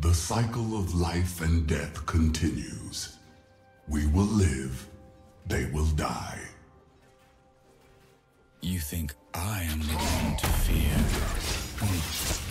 The cycle of life and death continues. We will live, they will die. You think I am the one to fear?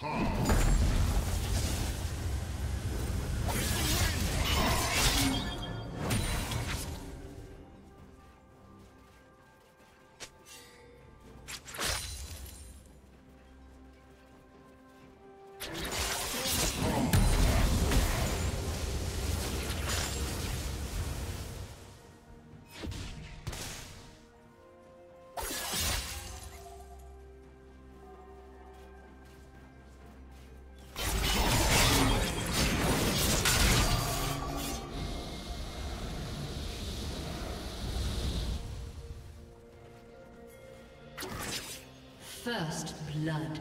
Hmm. First blood.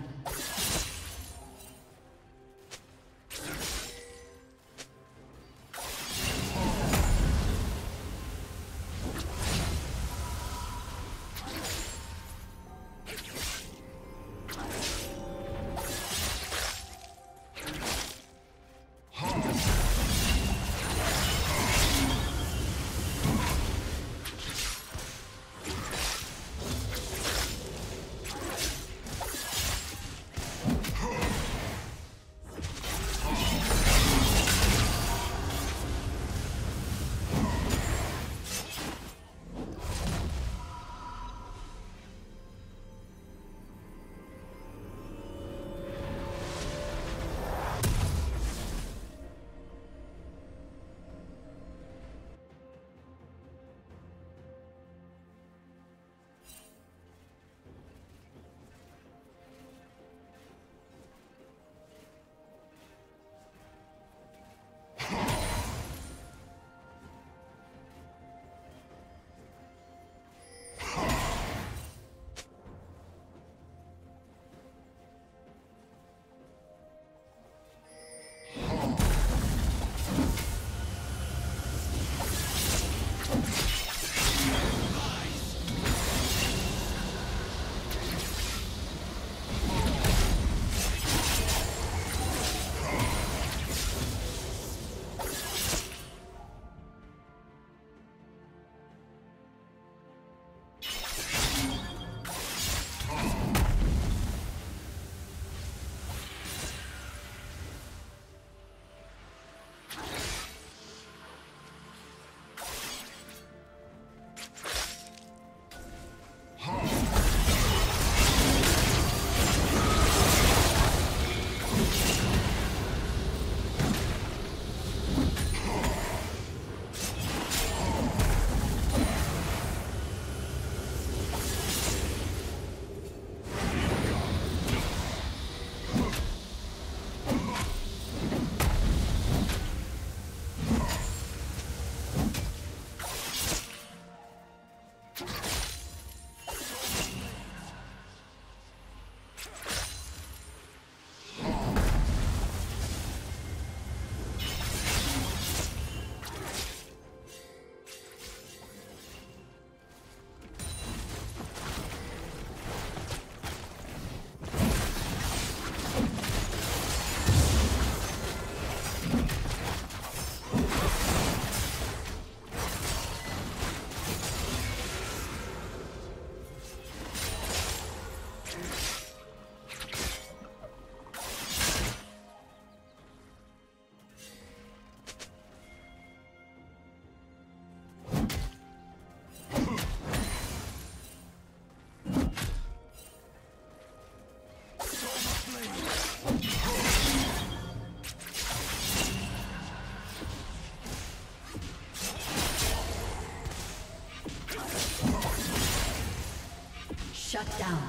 Shut down.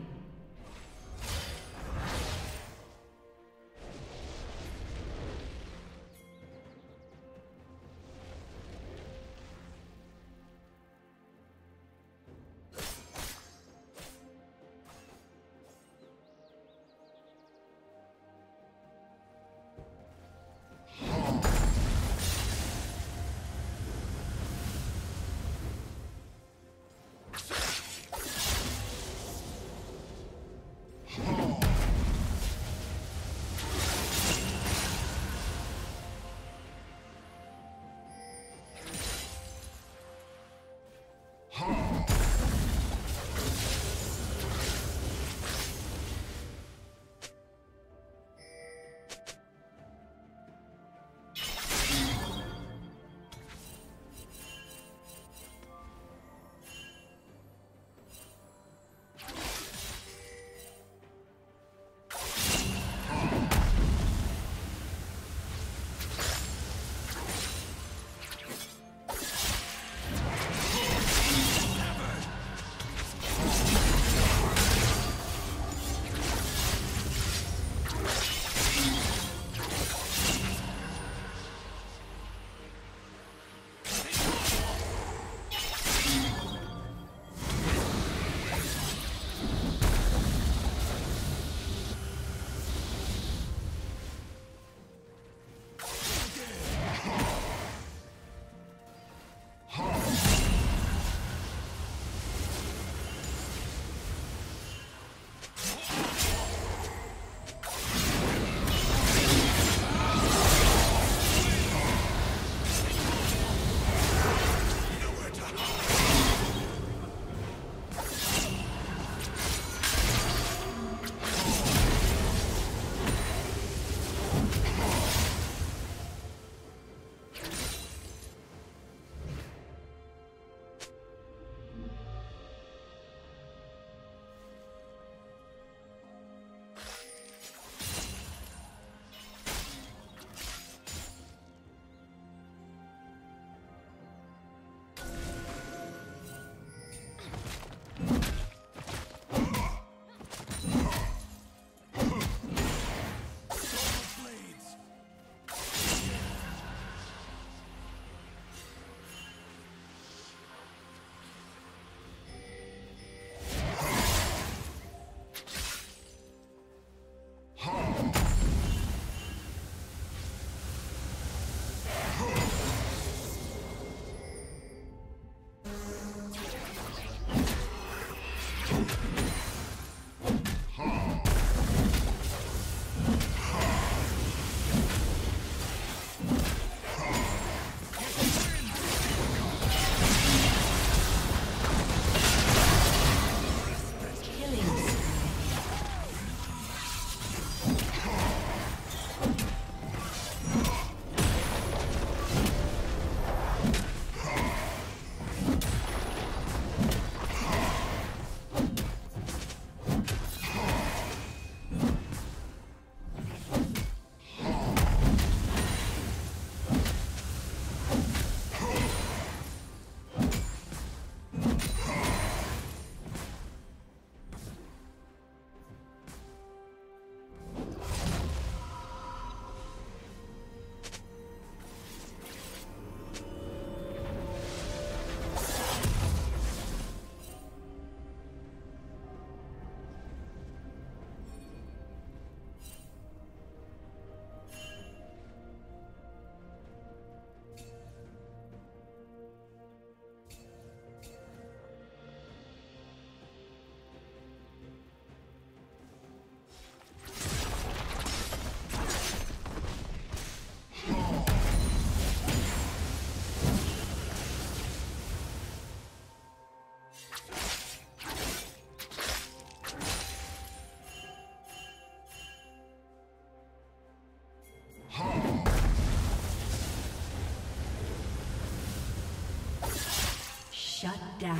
Down.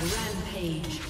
Rampage.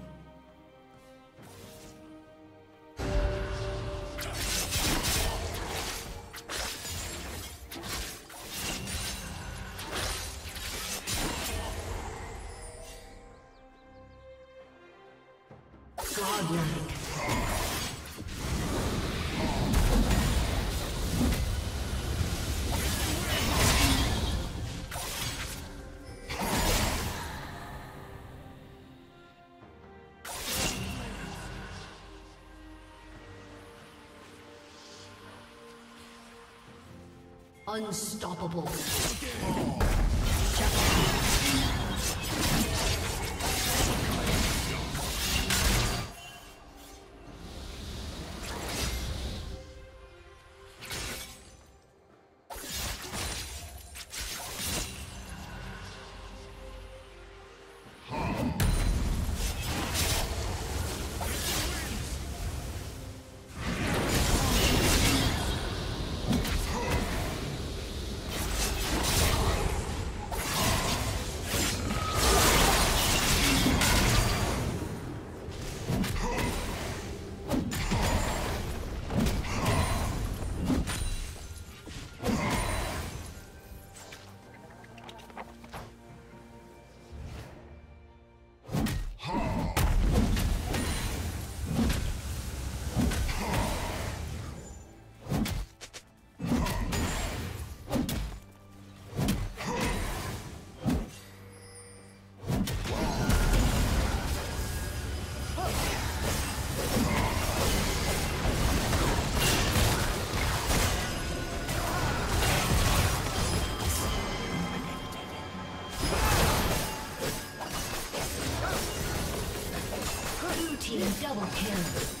Unstoppable. Kill.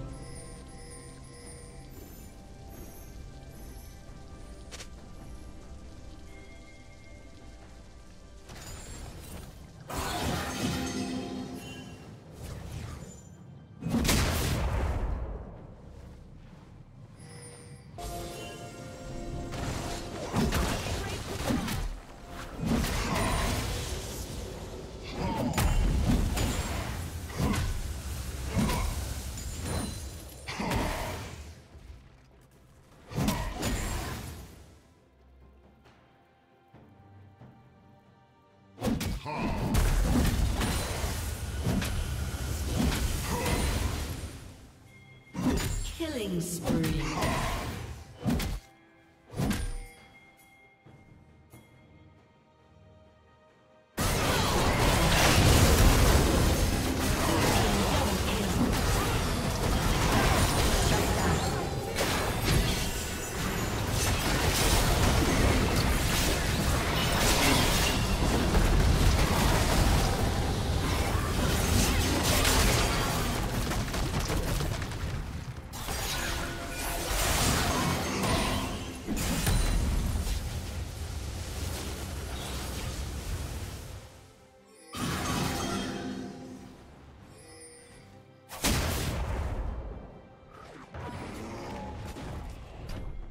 Killing spree.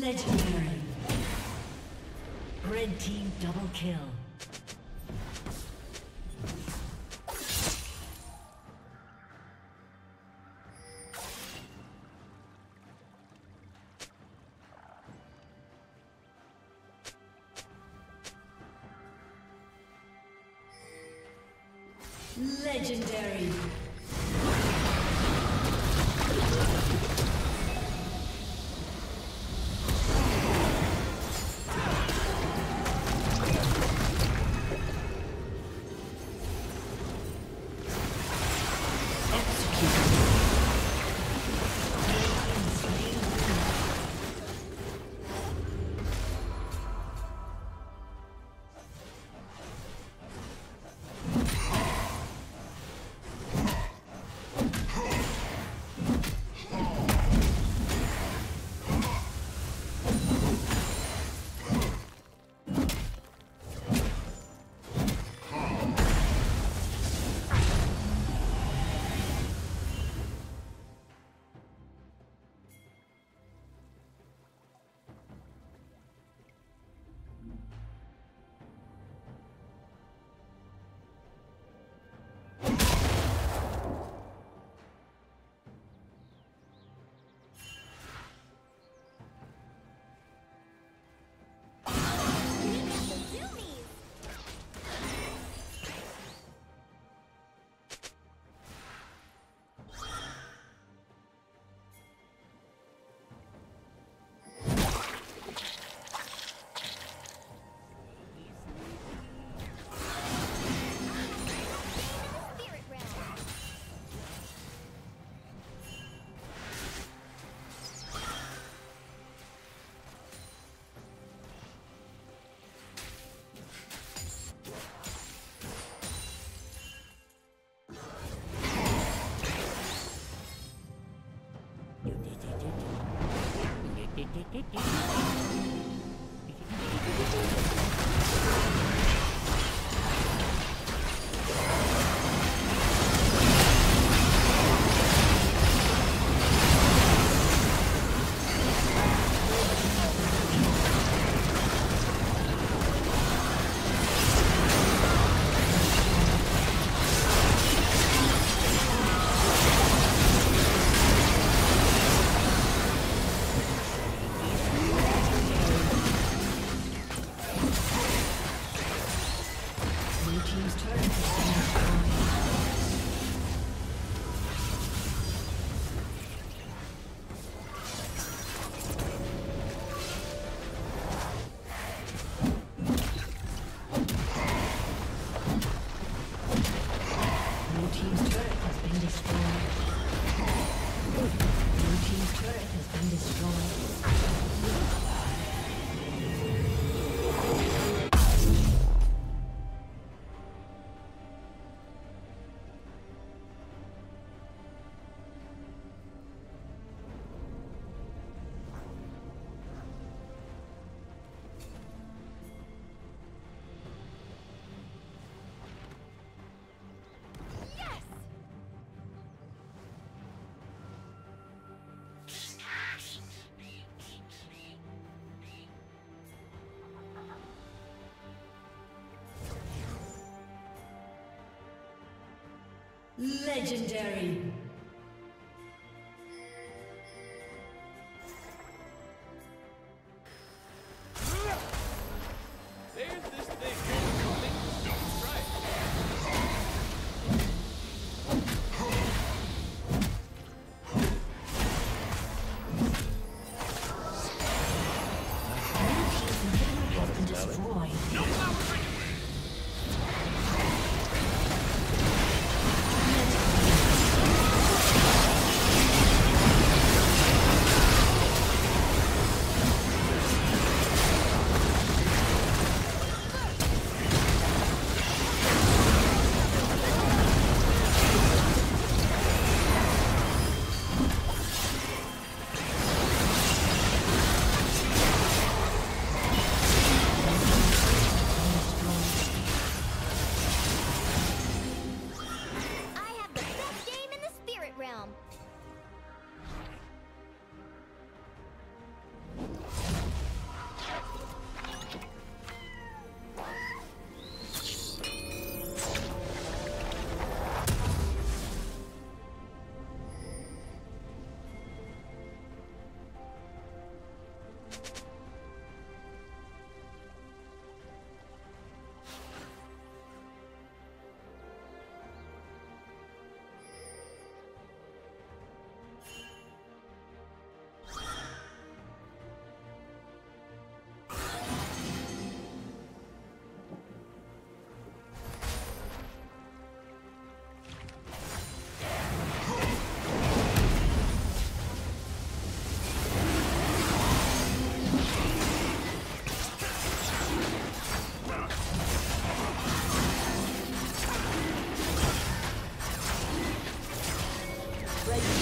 Legendary. Red team double kill. Legendary. Legendary. Red